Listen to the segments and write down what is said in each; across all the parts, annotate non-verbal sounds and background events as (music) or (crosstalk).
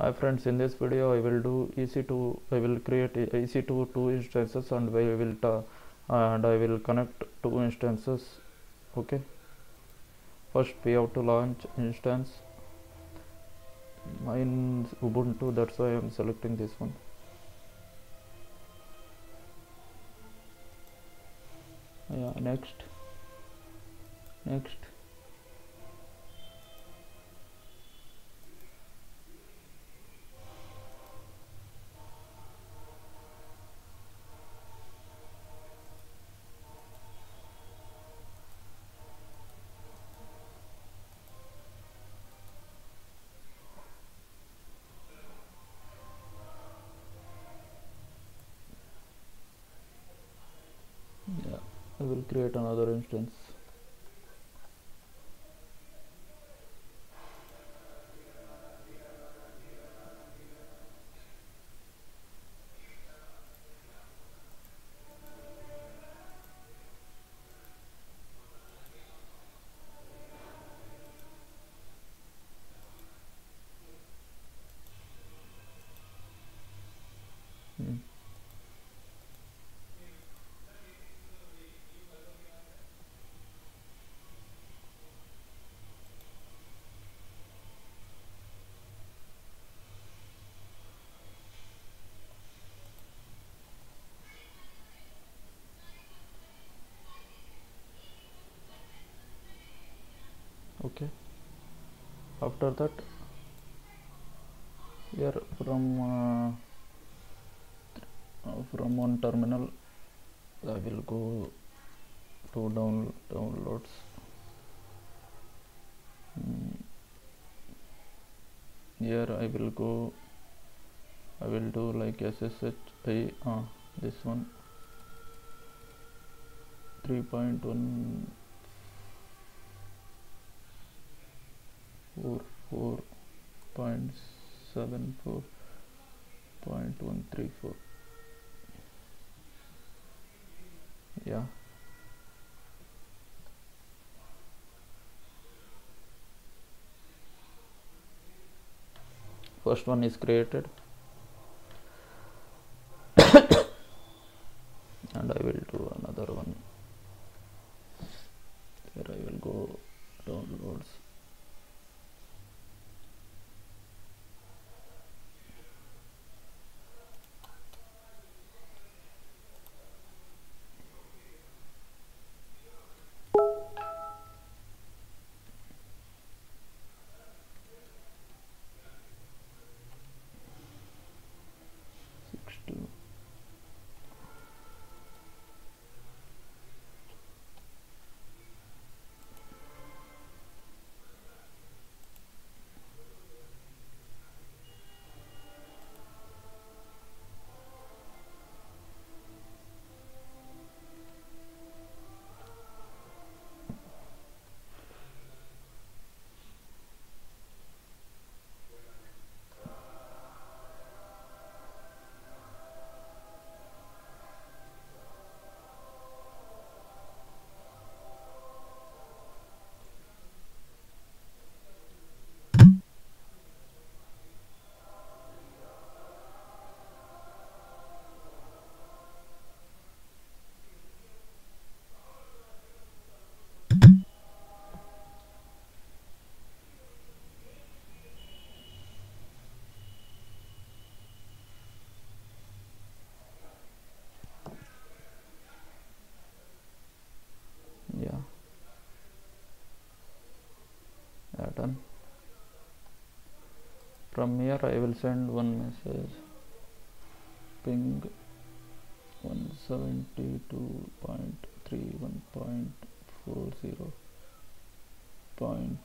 hi friends in this video i will do ec2 i will create ec2 two instances and i will and i will connect two instances okay? First we have to launch instance. Mine ubuntu that's why i'm selecting this one. Yeah next. Next will create another instance okay. After that here from uh, from one terminal. I will go to down downloads. Mm. here I will go I will do like SSH uh, this one. 3.1 four four point seven four point one three four. Yeah. First one is created. (coughs) And I will do another one. Here I will go from here I will send one message. Ping 172.31.40.21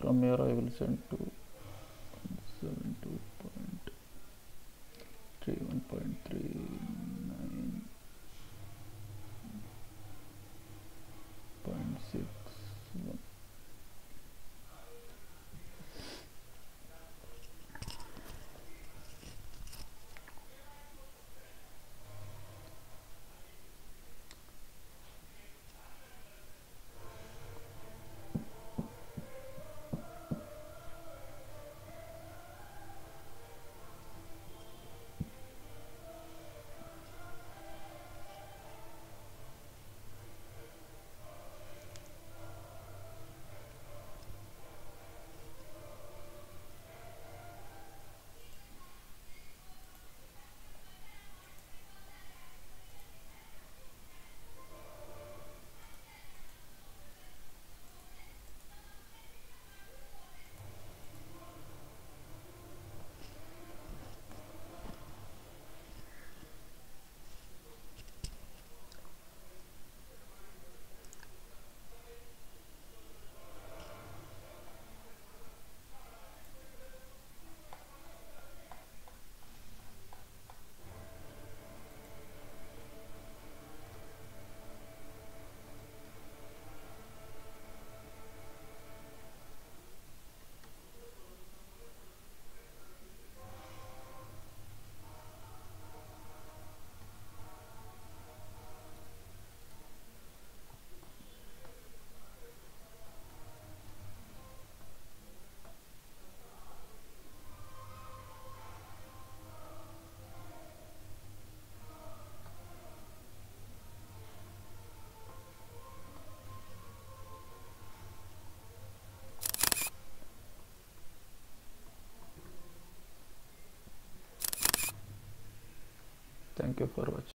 from here I will send to 72.31.39 Хорватию.